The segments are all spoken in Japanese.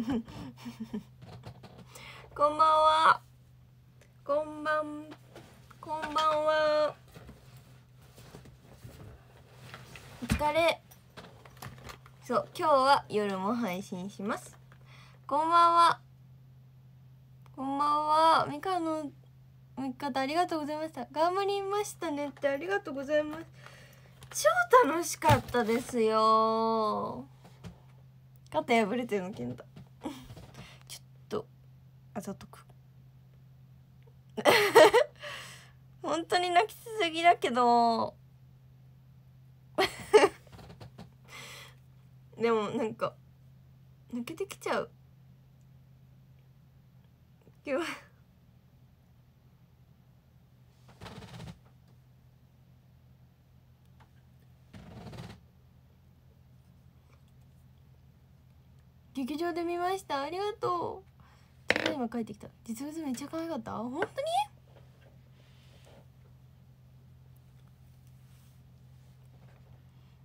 こんばんは。こんばんこんばんは。お疲れ。そう今日は夜も配信します。こんばんは。こんばんは。みかのみ方ありがとうございました。頑張りましたねってありがとうございます。超楽しかったですよ。肩破れてるの健太。あざとく本当に泣きすぎだけど。でもなんか抜けてきちゃう。今日。劇場で見ました。ありがとう。今帰ってきた。実物めっちゃ可愛かった。本当に？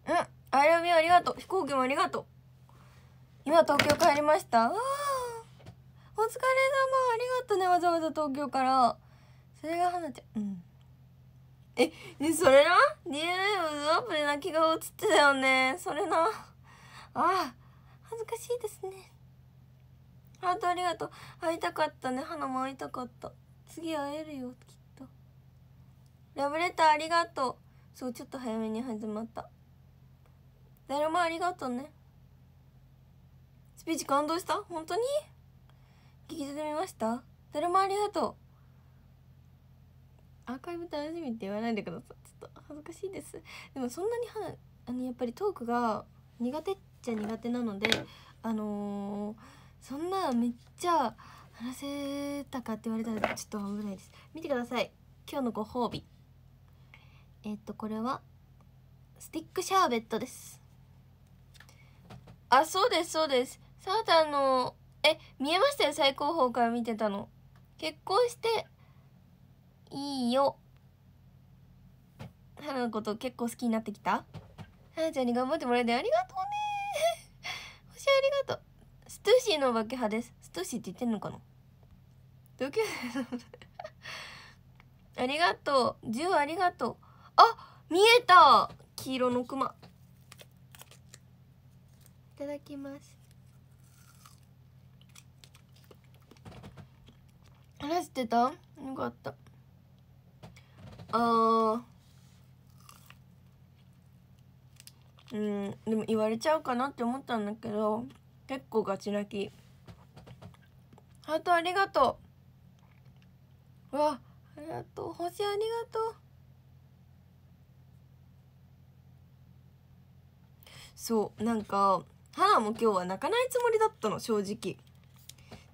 うん。あやみありがとう。飛行機もありがとう。今東京帰りました。あお疲れ様。ありがとうね。わざわざ東京から。それが花ちゃん。うん。えねそれな？DNA のアップで泣き顔映ってたよね。それな。ああ恥ずかしいですね。ハートありがとう。会いたかったね。花も会いたかった。次会えるよきっと。ラブレターありがとう。そうちょっと早めに始まった。誰もありがとうね。スピーチ感動した？本当に？劇場で見ました？誰もありがとう。アーカイブ楽しみって言わないでください。ちょっと恥ずかしいです。でもそんなにはあのやっぱりトークが苦手っちゃ苦手なのであのー、そんなめっちゃ話せたかって言われたらちょっと危ないです。見てください。今日のご褒美。えっとこれはスティックシャーベットです。あそうですそうです。さあたのえ見えましたよ最高峰から見てたの。結婚していいよ。花のこと結構好きになってきた？花ちゃんに頑張ってもらえてありがとうね。星ありがとう。トゥーシーのお化け派です。ストゥーシーって言ってんのかな？同級生ありがとう。10ありがとう。あ見えた。黄色のクマ。いただきます。話してた？よかった。あー。うんでも言われちゃうかなって思ったんだけど。結構ガチ泣き。ハートありがとう。わありがとう。星ありがとう。そうなんか花も今日は泣かないつもりだったの正直。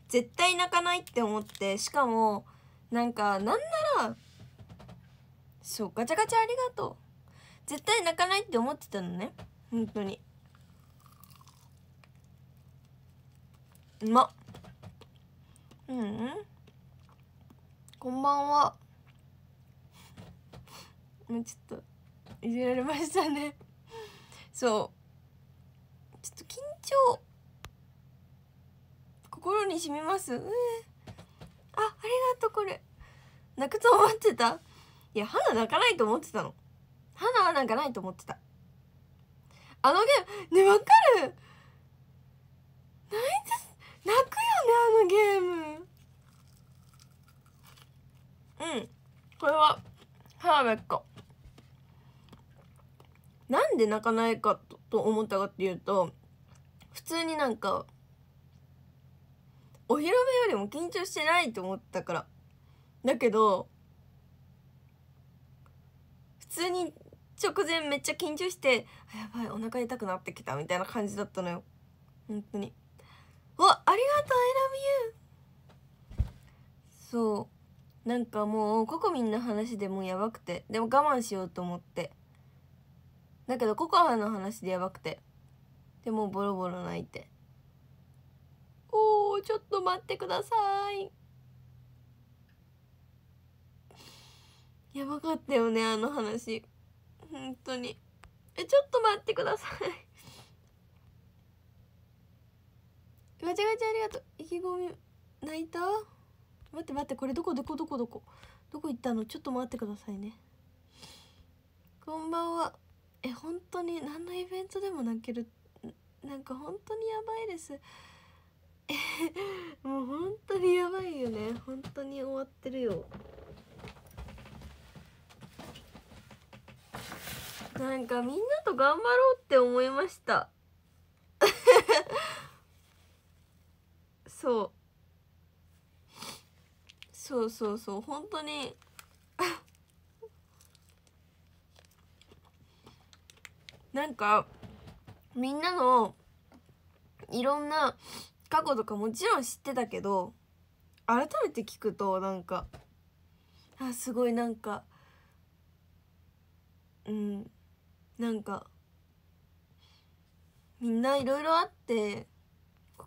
絶対泣かないって思ってしかもなんかなんならそうガチャガチャありがとう。絶対泣かないって思ってたのね。本当に。うま。っうん。こんばんは。も うちょっといじられましたね。そう。ちょっと緊張。心に染みます？うんあありがとうこれ。泣くと思ってた？いや花泣かないと思ってたの。花は泣かないと思ってた。あのゲームねわかる？泣いて泣くよねあのゲーム。うん。これはハーベッコなんで泣かないかとと思ったかっていうと普通になんかお披露目よりも緊張してないと思ったから。だけど普通に直前めっちゃ緊張してやばいお腹痛くなってきたみたいな感じだったのよ。本当に。わありがとう I love you そう。なんかもうココミンの話でもうやばくて。でも我慢しようと思って。だけどココアの話でやばくて。でもうボロボロ泣いて。おーちょっと待ってください。やばかったよねあの話。本当に。えちょっと待ってください。ガチャガチャありがとう。意気込み泣いた？待って待ってこれどこどこどこどこ？どこ行ったの？ちょっと待ってくださいね。こんばんは。え本当に何のイベントでも泣ける？なんか本当にやばいです。えもう本当にやばいよね。本当に終わってるよ。なんかみんなと頑張ろうって思いました。そう。そうそうそう本当に。なんかみんなのいろんな過去とかもちろん知ってたけど改めて聞くとなんかあすごいなんかうんなんかみんないろいろあって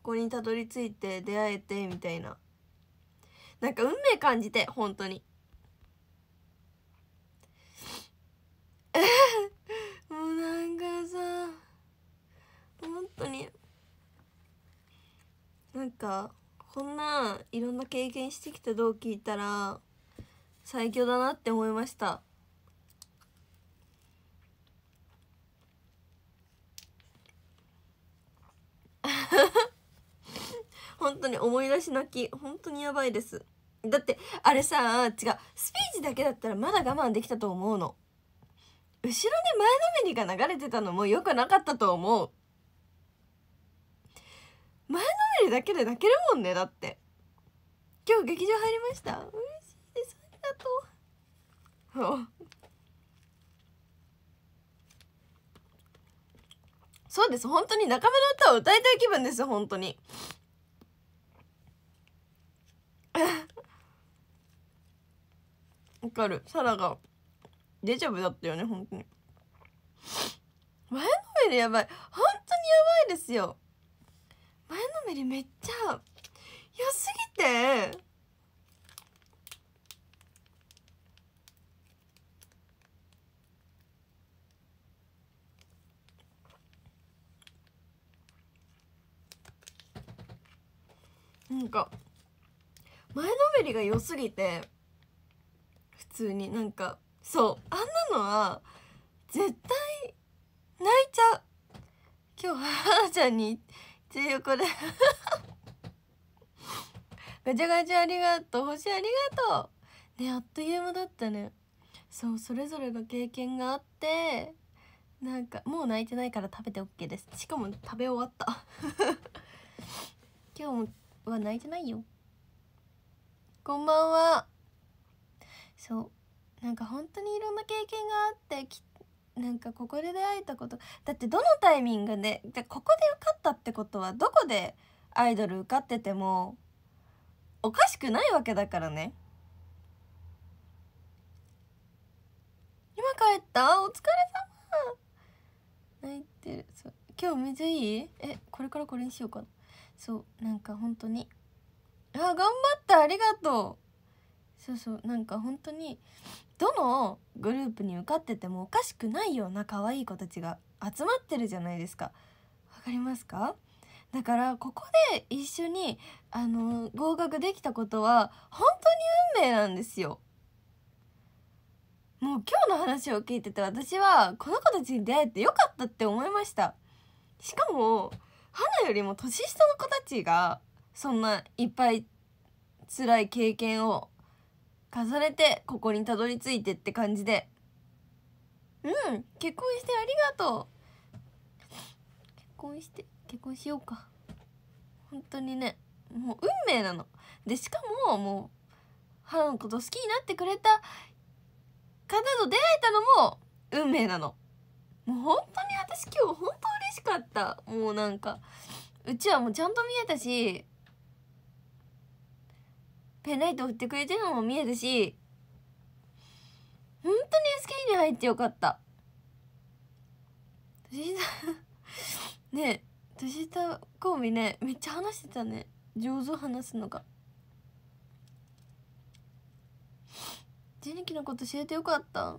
ここにたどり着いて出会えてみたいな。なんか運命感じて本当に。もうなんかさ本当に。なんかこんないろんな経験してきた同期いたら最強だなって思いました。本当に思い出し泣き。本当にやばいです。だってあれさ違う。スピーチだけだったらまだ我慢できたと思うの。後ろで前のめりが流れてたのもよくなかったと思う。前のめりだけで泣けるもんねだって。今日劇場入りました？嬉しいです。ありがとう。そうです。本当に仲間の歌を歌いたい気分です本当に。わかる。サラがデジャブだったよね本当に。前のめりやばい。本当にやばいですよ。前のめりめっちゃ良すぎて。なんか前のめりが良すぎて普通になんかそうあんなのは絶対泣いちゃう。今日はちゃんにつ横で。ガチャガチャありがとう。星ありがとう。ねあっという間だったね。そうそれぞれの経験があってなんかもう泣いてないから食べて OK です。しかも食べ終わった。今日は泣いてないよ。こんばんは。そう。なんか本当にいろんな経験があってきなんかここで出会えたこと。だってどのタイミングででここで受かったってことはどこでアイドル受かっててもおかしくないわけだからね。今帰った？お疲れ様。泣いてる。そう。今日めっちゃいい？えこれからこれにしようかな。そう。なんか本当にあ頑張ったありがとう。そうそうなんか本当にどのグループに受かっててもおかしくないような可愛い子たちが集まってるじゃないですか。わかりますか？だからここで一緒にあの合格できたことは本当に運命なんですよ。もう今日の話を聞いてて私はこの子たちに出会えてよかったって思いました。しかも花よりも年下の子たちがそんないっぱい辛い経験を重ねてここにたどり着いてって感じで。うん結婚してありがとう。結婚して結婚しようか。本当にねもう運命なの。でしかももう花のこと好きになってくれた方と出会えたのも運命なの。もう本当に私今日本当嬉しかった。もうなんかうちはもうちゃんと見えたしペンライト振ってくれてるのも見えるし本当に SK に入ってよかった。年下 ねえ年下コンビねめっちゃ話してたね。上手話すのが。12期のこと教えてよかった。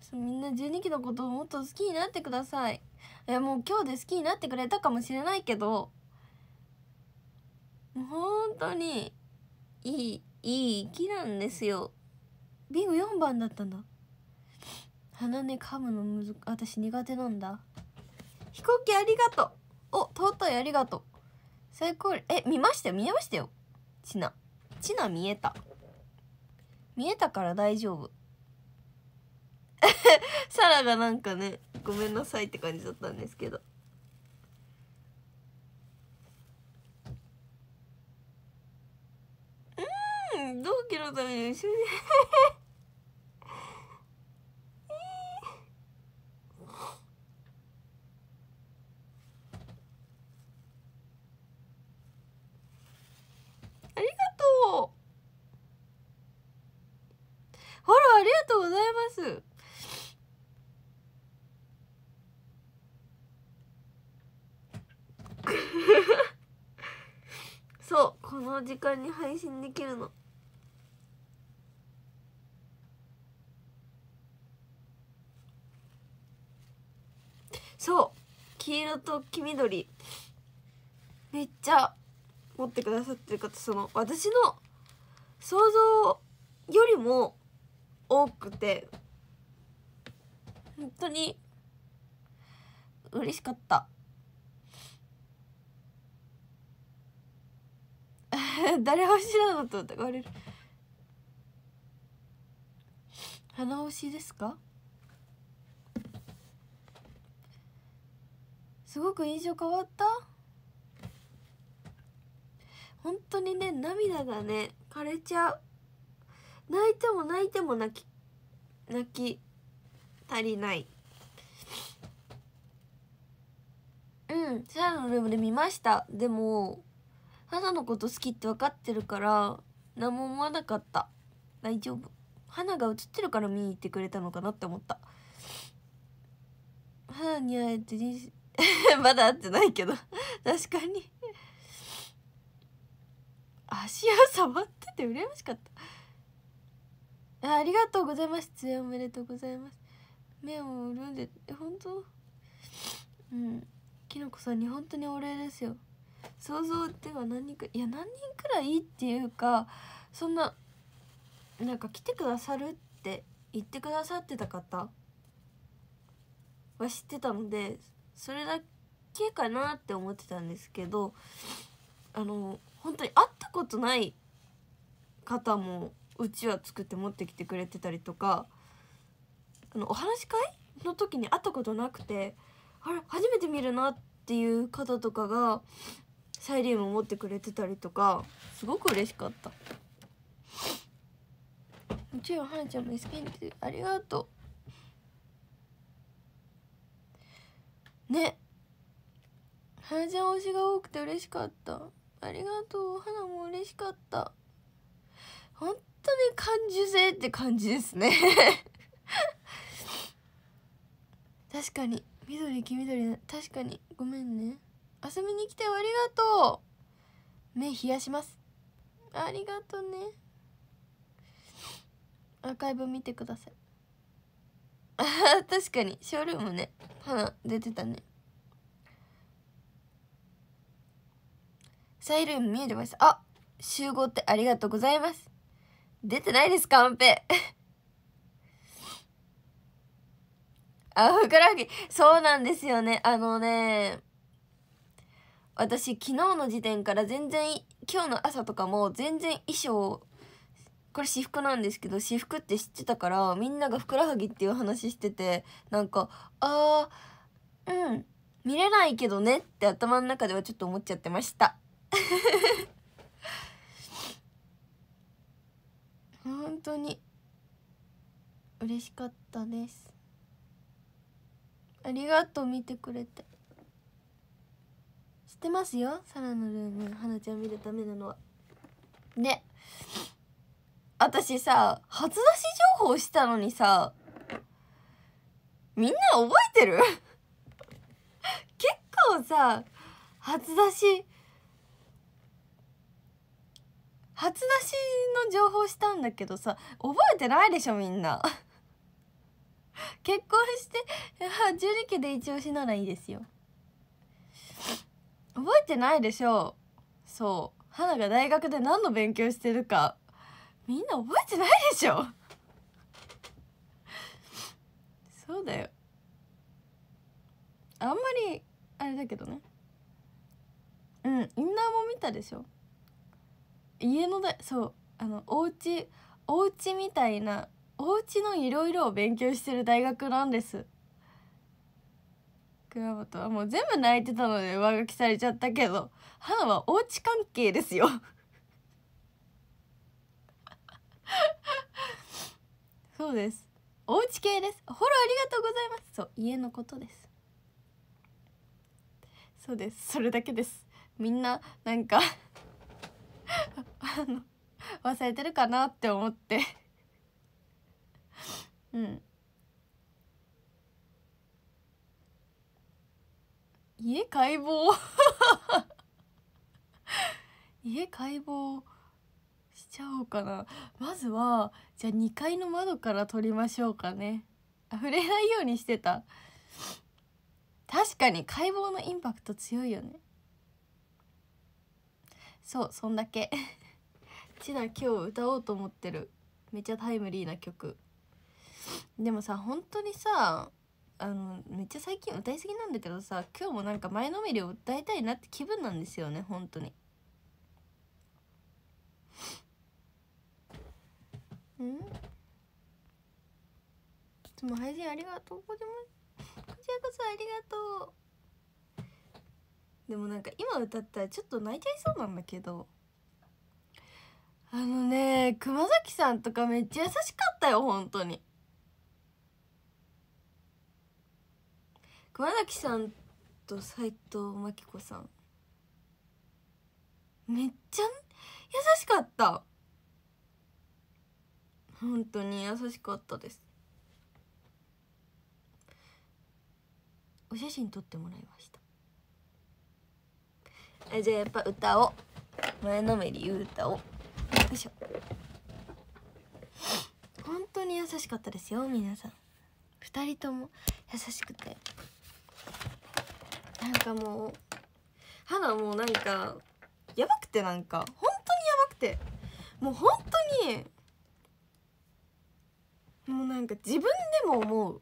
そうみんな12期のことをもっと好きになってください。いやもう今日で好きになってくれたかもしれないけどもう本当にいいいい木なんですよ。ビンゴ4番だったんだ。鼻根噛むのむず私苦手なんだ。飛行機ありがとう。お尊いありがとう。最高。え見ましたよ。見えましたよ。チナ。チナ見えた。見えたから大丈夫。サラがなんかねごめんなさいって感じだったんですけど。同期のために一緒にありがとうフォローありがとうございます。そうこの時間に配信できるのそう黄色と黄緑。めっちゃ持ってくださってる方その私の想像よりも多くて本当に嬉しかった。誰推しなのと疑われる。鼻推しですか？すごく印象変わった？本当にね涙がね枯れちゃう。泣いても泣いても泣き泣き足りない。うんシャラのルームで見ました。でも花のこと好きって分かってるから何も思わなかった。大丈夫。花が映ってるから見に行ってくれたのかなって思った。花に会えて人生 まだ会ってないけど。確かに。足を触ってて羨ましかった。あありがとうございます。出演おめでとうございます。目を潤んでえ本当？うん。きのこさんに本当にお礼ですよ。想像では何人くいや何人くらいっていうかそんななんか来てくださるって言ってくださってた方は知ってたのでそれだけかなって思ってたんですけどあの本当に会ったことない方もうちわ作って持ってきてくれてたりとかあのお話し会の時に会ったことなくてあれ初めて見るなっていう方とかがサイリウム持ってくれてたりとかすごく嬉しかったもちろんはなちゃんも SP にありがとうね。はなちゃん推しが多くて嬉しかった。ありがとう。花も嬉しかった。本当に感受性って感じですね。確かに。緑黄緑確かに。ごめんね。遊びに来てありがとう。目冷やします。ありがとうね。アーカイブ見てください。あ 確かに。ショールームね。花出てたね。サイルーム見えてました。あ集合ってありがとうございます。出てないですカンペ。あふくらはぎ。そうなんですよね。あのね私昨日の時点から全然今日の朝とかも全然衣装これ私服なんですけど私服って知ってたからみんながふくらはぎっていう話しててなんかあーうん見れないけどねって頭の中ではちょっと思っちゃってました。本当に嬉しかったです。ありがとう見てくれて。知ってますよ？サラのルーム花ちゃん見るためなのは。ね。私さ初出し情報したのにさみんな覚えてる？結構さ初出し初出しの情報したんだけどさ覚えてないでしょみんな。結婚して12期で一押しならいいですよ。覚えてないでしょ。そう。花が大学で何の勉強してるか。みんな覚えてないでしょ。そうだよ。あんまりあれだけどね。うんインナーも見たでしょ。家のだそうあのお家お家みたいなお家のいろいろを勉強してる大学なんです。倉本はもう全部泣いてたので上書きされちゃったけど花はお家関係ですよ。そうです。おうち系です。フォローありがとうございます。そう家のことです。そうです。それだけです。みんななんかあの忘れてるかなって思って。うん。家解剖？家解剖？しちゃおうかな。まずはじゃあ2階の窓から撮りましょうかね。触れないようにしてた。確かに解剖のインパクト強いよね。そうそんだけ。ちな今日歌おうと思ってる。めっちゃタイムリーな曲。でもさ本当にさあのめっちゃ最近歌いすぎなんだけどさ今日もなんか前のめりを歌いたいなって気分なんですよね本当に。うん？いつも配信ありがとう。こちらこちらこそありがとう。でもなんか今歌ったらちょっと泣いちゃいそうなんだけど。あのね熊崎さんとかめっちゃ優しかったよ本当に。熊崎さんと斎藤真希子さん。めっちゃ優しかった。本当に優しかったです。お写真撮ってもらいました。じゃあやっぱ歌を前のめり言う歌をよいしょ。本当に優しかったですよ皆さん。2人とも優しくて。なんかもう花もうなんかやばくてなんか。本当にやばくて。もう本当にもうなんか自分でも思う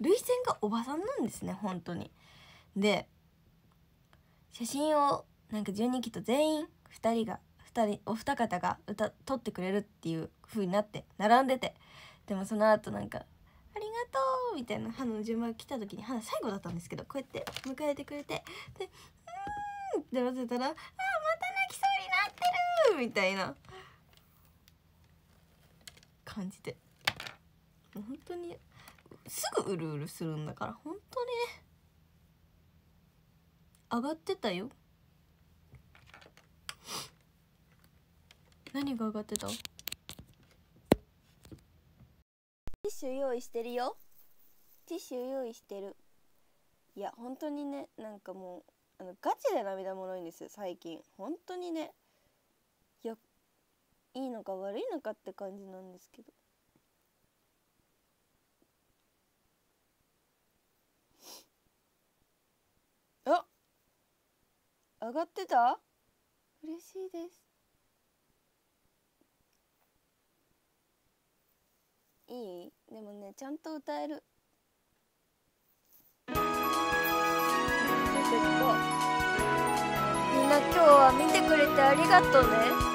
涙腺がおばさんなんですね本当に。で写真をなんか12期と全員2人が2人お二方が歌撮ってくれるっていう風になって並んでて。でもその後なんか「ありがとう」みたいな花の順番が来た時に花最後だったんですけどこうやって迎えてくれて。で「うーん」って混ぜたら「あーまた泣きそうになってる!」みたいな感じで。もう本当にすぐうるうるするんだから本当に。ね上がってたよ。何が上がってた？ティッシュ用意してるよ。ティッシュ用意してる。いや本当にねなんかもうあのガチで涙もろいんです最近。本当にね。いやいいのか悪いのかって感じなんですけど。上がってた？嬉しいです。いい？でもねちゃんと歌える。みんな今日は見てくれてありがとうね。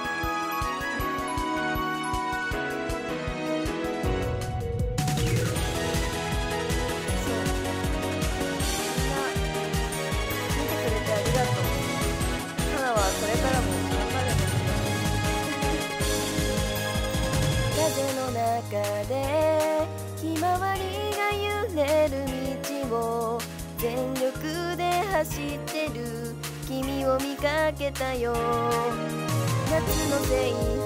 たよ。夏の制服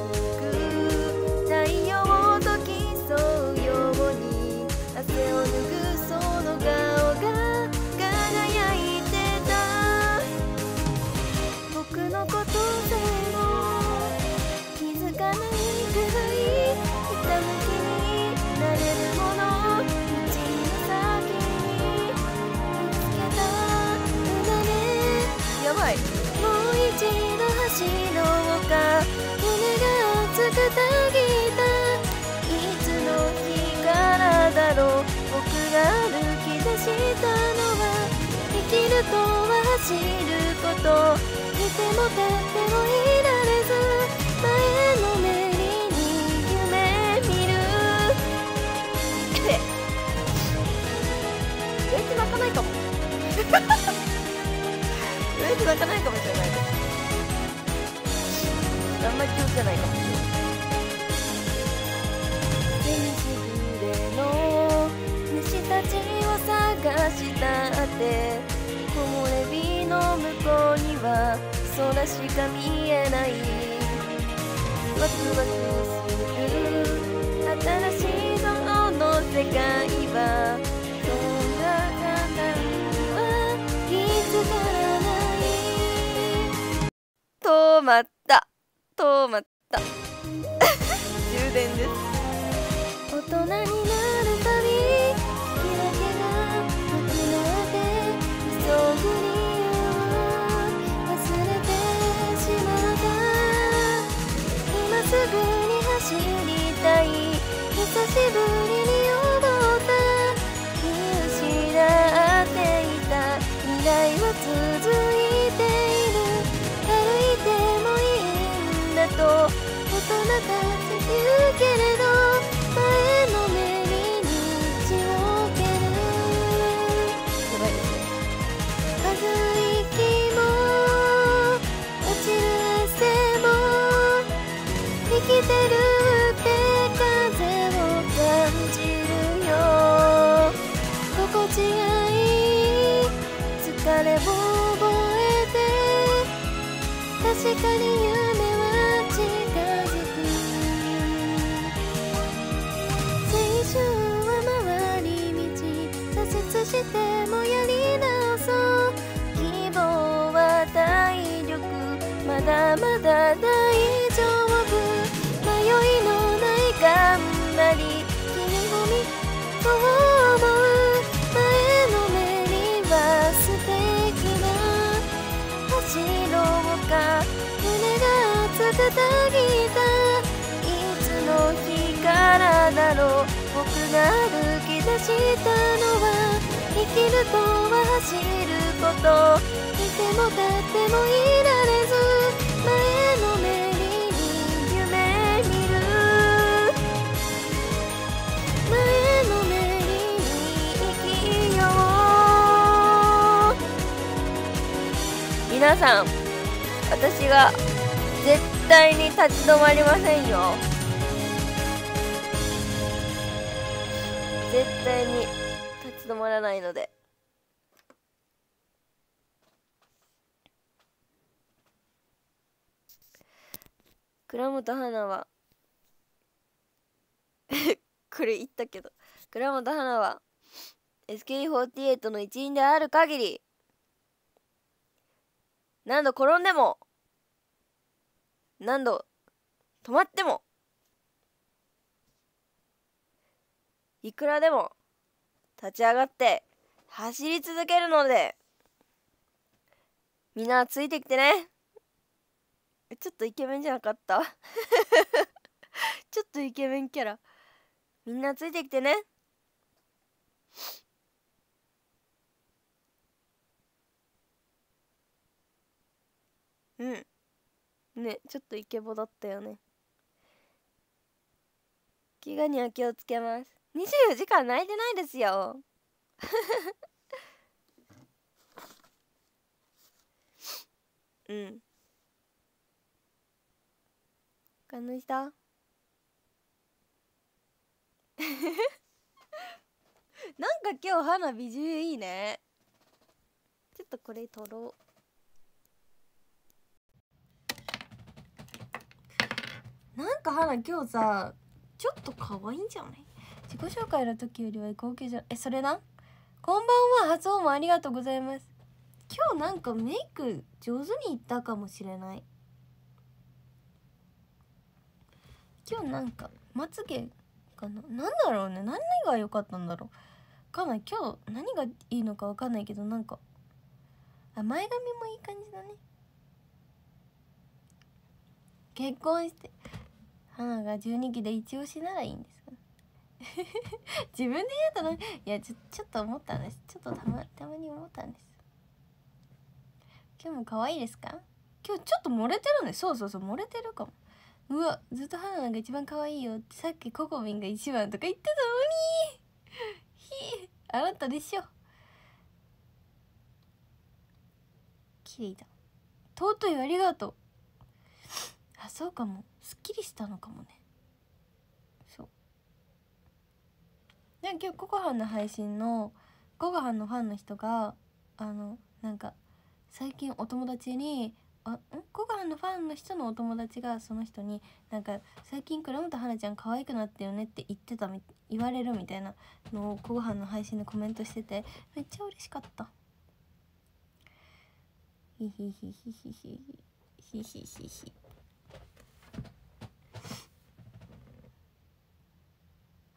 と大人たち言うけれどてもやり直そう希望は体力まだまだ大丈夫迷いのない頑張り君を見そう思う前のめりは素敵な走ろうか胸が熱くたぎたいつの日からだろう。僕が歩き出したのは生きるとは走ることいても立ってもいられず前のめりに夢見る前のめりに生きよう皆さん私が絶対に立ち止まりませんよ絶対に立ち止まらないので。倉本花は これ言ったけど倉本花は SK48 の一員である限り何度転んでも何度止まってもいくらでも立ち上がって走り続けるので。みんなついてきてね。ちょっとイケメンじゃなかった？ちょっとイケメンキャラ。みんなついてきてね。うん。ねちょっとイケボだったよね。怪我には気をつけます。24時間泣いてないですよ。うん。他の人なんか今日花美獣いいね。ちょっとこれ取ろう。なんか花今日さちょっと可愛いんじゃない？自己紹介の時よりは高級じゃえそれなこんばんは発音もありがとうございます。今日なんかメイク上手にいったかもしれない。今日なんかまつげかな？なんだろうね。何が良かったんだろう？かんない。今日何がいいのかわかんないけどなんかあ前髪もいい感じだね。結婚して花が12期で一押しならいいんです。自分で言うとないやちょちょっと思ったんです。ちょっとたまたまに思ったんです。今日も可愛いですか？今日ちょっと漏れてるね。そうそうそう漏れてるかも。うわずっと花が一番可愛いよってさっきココミンが一番とか言ってたのに。ひあなたでしょ。綺麗だ。尊いありがとう。あそうかも。すっきりしたのかもねそうで今日ココハンの配信のココハンのファンの人があのなんか最近お友達にあん？ココハンのファンの人のお友達がその人になんか最近倉本花ちゃん可愛くなったよねって言ってた言われるみたいなのをココハンの配信でコメントしててめっちゃ嬉しかった。ヒヒヒヒヒヒヒヒヒヒヒ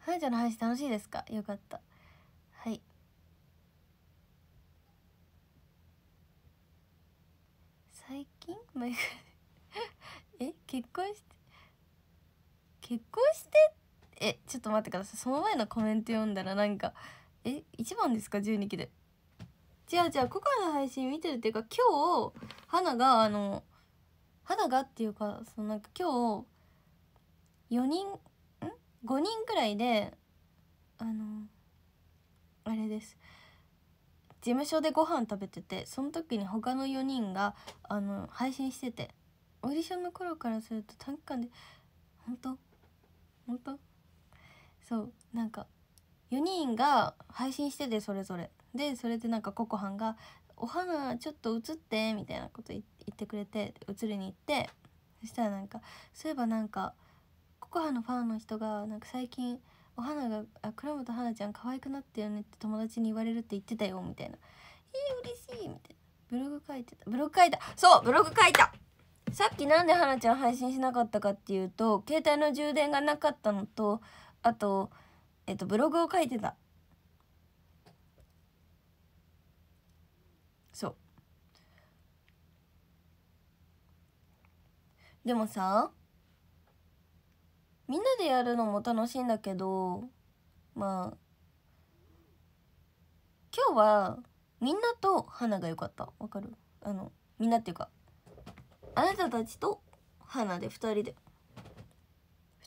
花ちゃんの配信楽しいですか？よかった。はい。最近？え？結婚して？結婚して？え？ちょっと待ってください。その前のコメント読んだらなんかえ？一番ですか？12期で。違う違うココアの配信見てるっていうか今日花があの花がっていうかそのなんか今日4人5人くらいであのあれです。事務所でご飯食べててその時に他の4人があの配信しててオーディションの頃からすると短期間で本当？本当？そうなんか4人が配信しててそれぞれ。でそれでなんかココハンが「お花ちょっと映って」みたいなこと言ってくれて映りに行ってそしたらなんかそういえばなんかコハのファンの人がなんか最近お花が「あ倉本花ちゃん可愛くなったよね」って友達に言われるって言ってたよみたいな「えー、嬉しい」みたいな。ブログ書いてた。ブログ書いた。そうブログ書いた。さっきなんで花ちゃん配信しなかったかっていうと携帯の充電がなかったのとあとえっとブログを書いてた。そう。でもさみんなでやるのも楽しいんだけどまあ今日はみんなと花が良かった。わかる？あのみんなっていうかあなたたちと花で2人で。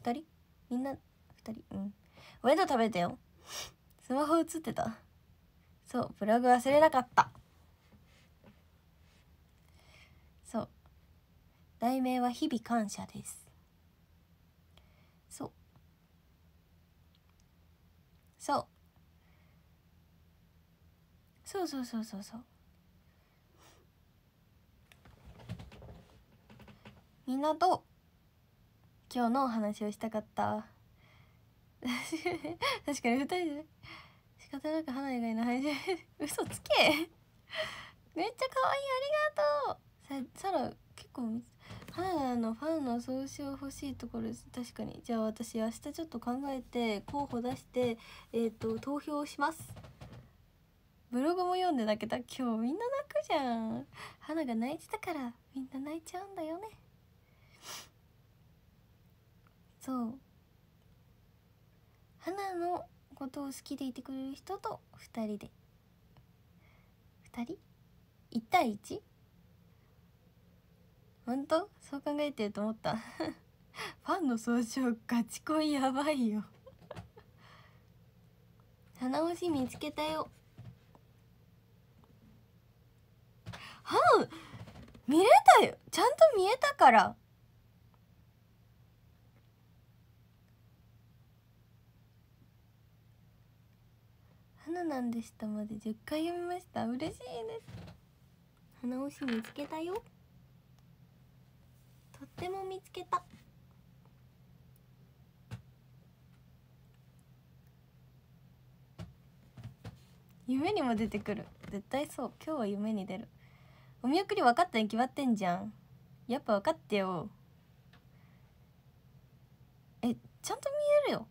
2人？みんな？2人？うん。お弁当食べてよ。スマホ映ってた？そうブログ忘れなかった。そう。題名は日々感謝ですそうそう。そうそうそうそうそう。みんなと今日のお話をしたかった？確かに二人で仕方なく花以外の配信嘘つけ。めっちゃ可愛い。ありがとう。さサラ結構花のファンの総称欲しいところです。確かに。じゃあ私明日ちょっと考えて候補出してえっ、ー、と投票します。ブログも読んで泣けた？今日みんな泣くじゃん。花が泣いてたからみんな泣いちゃうんだよね。そう。花のことを好きでいてくれる人と2人で。2人 ?1 対 1? 本当？そう考えてると思った。ファンの総称ガチ恋やばいよ。花推し見つけたよ。は見れたよ。ちゃんと見えたから。花なんでしたまで。10回読みました。嬉しいです。花推し見つけたよ。とっても見つけた。夢にも出てくる。絶対そう。今日は夢に出る。お見送り分かったに決まってんじゃん。やっぱ分かってよ。えちゃんと見えるよ。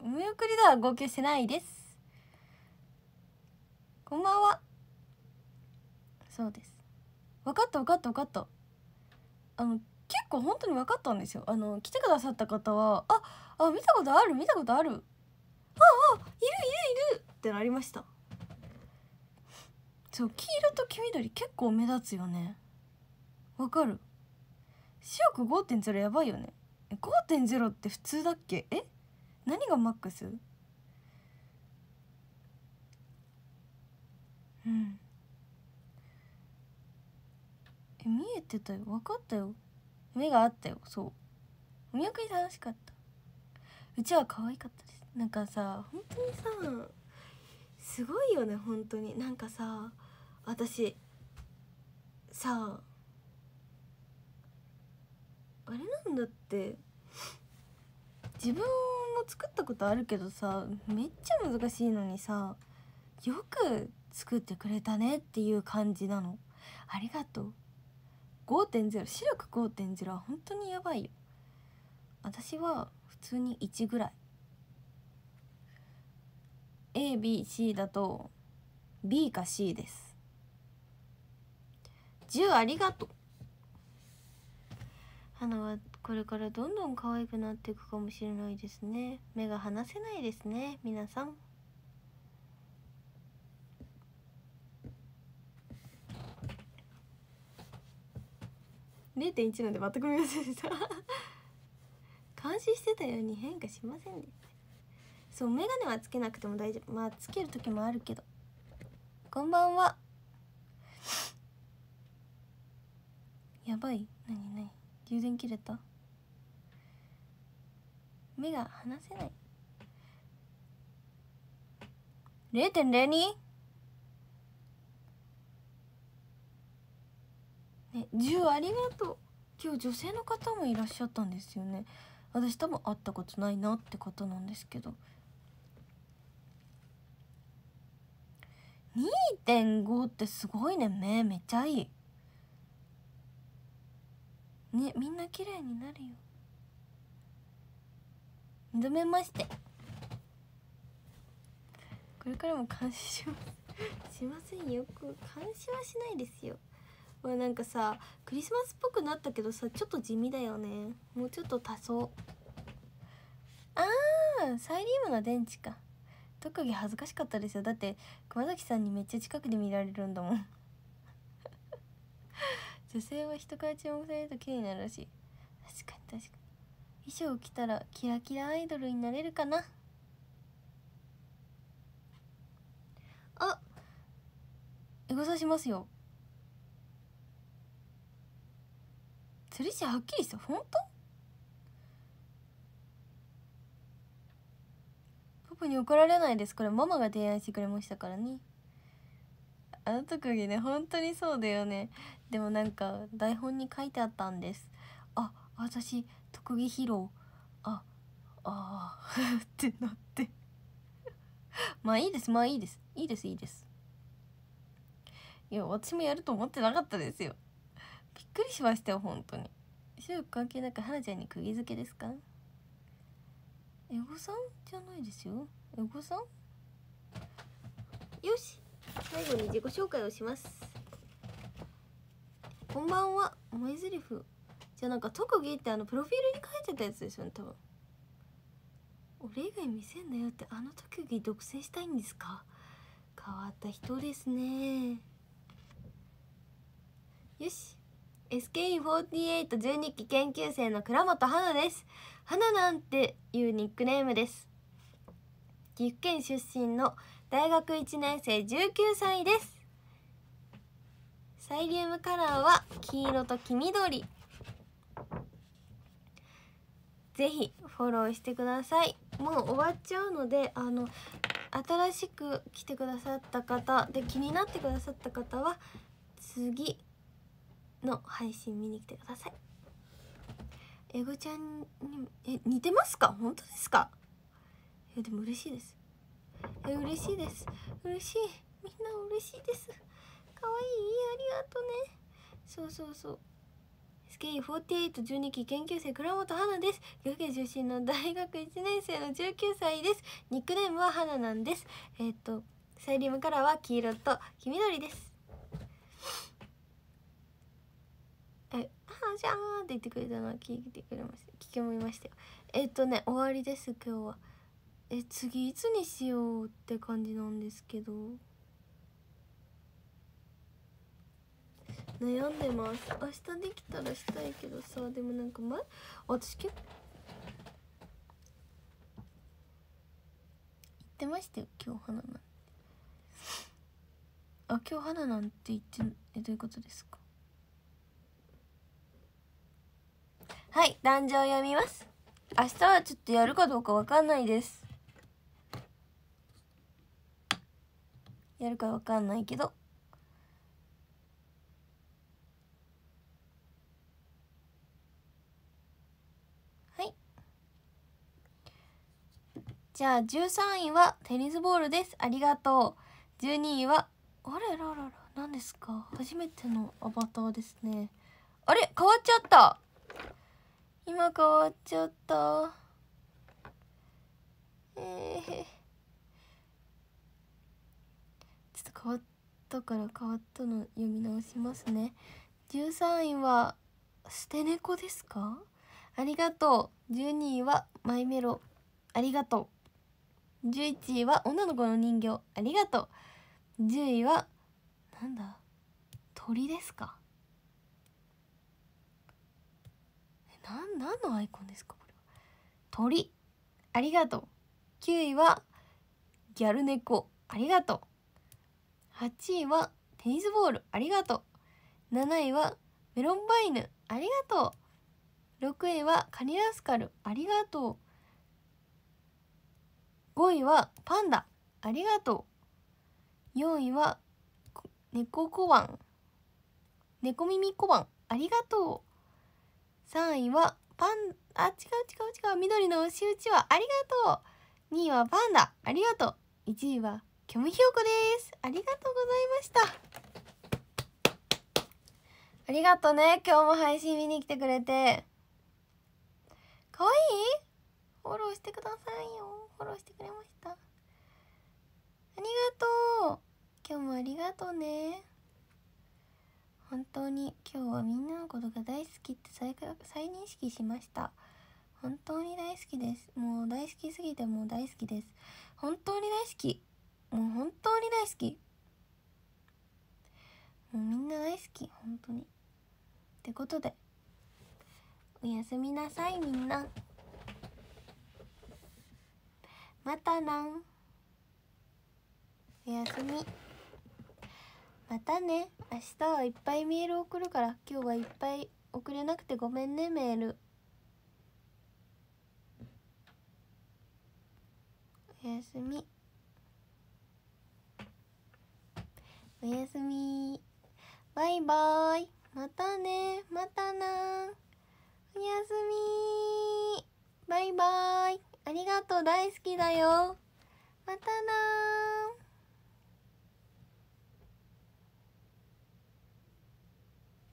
お見送りでは号泣してないです。こんばんは。そうです。分かった分かった分かった。あの構本当に分かったんですよ。あの来てくださった方はああ見たことある見たことある。ああいるいるいるってなりました。そう黄色と黄緑結構目立つよね。わかる？白く5.0やばいよね。5.0って普通だっけ？え？何がマックス？うん。え見えてたよ。分かったよ。目があったよ。そう。お見送り楽しかった。うちは可愛かったです。なんかさ本当にさすごいよね本当に。なんかさ私さあれなんだって。自分も作ったことあるけどさめっちゃ難しいのにさよく作ってくれたねっていう感じなの。ありがとう。5.0視力5.0は本当にやばいよ。私は普通に1ぐらい。ABC だと B か C です。10ありがとう。花はこれからどんどん可愛くなっていくかもしれないですね。目が離せないですね皆さん。0.1なんで全く見ませんでした。監視してたように変化しませんでしたそう眼鏡はつけなくても大丈夫。まあつける時もあるけど。こんばんは。やばい。何何？充電切れた？目が離せない。0.02? ね、10ありがとう。今日女性の方もいらっしゃったんですよね。私多分会ったことないなってことなんですけど。2.5ってすごいね。目めっちゃいい。ねみんな綺麗になるよ。二度めまして。これからも監視します。しませんよ。く監視はしないですよ。これなんかさクリスマスっぽくなったけどさちょっと地味だよね。もうちょっと足そう。あーサイリウムの電池か。特技恥ずかしかったですよ。だって熊崎さんにめっちゃ近くで見られるんだもん。女性は人から注目されると綺麗になるらしい。確かに確かに。衣装を着たらキラキラアイドルになれるかな。あエゴサしますよ。釣り師はっきりした本当？パパに怒られないです。これママが提案してくれましたからね。あの特技ね本当にそうだよね。でもなんか台本に書いてあったんです。あ私特技披露。ああー。ってなって。まあいいですまあいいです。いいですいいです。いや私もやると思ってなかったですよ。びっくりしましたよ本当に。視力関係なく花ちゃんに釘付けですか？エゴさんじゃないですよ。エゴさん？よし。最後に自己紹介をします。こんばんは。萌え台詞。じゃあなんか特技ってあのプロフィールに書いてたやつですよね多分。俺以外見せんなよ。ってあの特技独占したいんですか？変わった人ですね。よし。SKE4812 期研究生の倉本花です。花なんていうニックネームです。岐阜県出身の大学1年生19歳です。サイリウムカラーは黄色と黄緑。ぜひフォローしてください。もう終わっちゃうのであの新しく来てくださった方で気になってくださった方は次の配信見に来てください。エゴちゃんにえ似てますか？本当ですか？えでも嬉しいです。え嬉しいです。嬉しい。みんな嬉しいです。かわいい。ありがとね。そうそうそう。SK4812 期研究生倉本花です。岐阜県出身の大学1年生の19歳です。ニックネームは花なんです。えっ、とサイリウムカラーは黄色と黄緑です。え「はじゃー」って言ってくれたのは聞いてくれました。聞きもいましたよ。えっとね終わりです今日は。え次いつにしようって感じなんですけど。悩んでます。明日できたらしたいけどさでもなんか前私結構言ってましたよ今日花なんて。あ今日花なんて言ってえどういうことですか？はい壇上読みます。明日はちょっとやるかどうかわかんないです。やるかわかんないけど。はい。じゃあ13位はテニスボールです。ありがとう。12位はあれららら何ですか？初めてのアバターですね。あれ変わっちゃった。今変わっちゃった。えー、ちょっと変わったから変わったの読み直しますね。13位は捨て猫ですか？ありがとう。12位はマイメロ。ありがとう。11位は女の子の人形。ありがとう。10位はなんだ？鳥ですか？何のアイコンですかこれは。鳥。ありがとう。9位はギャル猫。ありがとう。8位はテニスボール。ありがとう。7位はメロンバイヌ。ありがとう。6位はカニラスカル。ありがとう。5位はパンダ。ありがとう。4位は猫小判。猫耳小判。ありがとう。3位はパンあ違う違う違う。緑の牛打ちはありがとう。2位はパンダ。ありがとう。1位はキョムヒヨコです。ありがとうございました。ありがとうね。今日も配信見に来てくれて。かわいい？フォローしてくださいよ。フォローしてくれました。ありがとう。今日もありがとうね。本当に今日はみんなのことが大好きって再再認識しました。本当に大好きです。もう大好きすぎてもう大好きです。本当に大好き。もう本当に大好き。もうみんな大好き。本当に。ってことでおやすみなさいみんな。またな。んおやすみ。またね。明日はいっぱいメール送るから。今日はいっぱい送れなくてごめんねメール。おやすみ。おやすみ。バイバーイ。またね。またな。おやすみ。バイバーイ。ありがとう。大好きだよ。またな。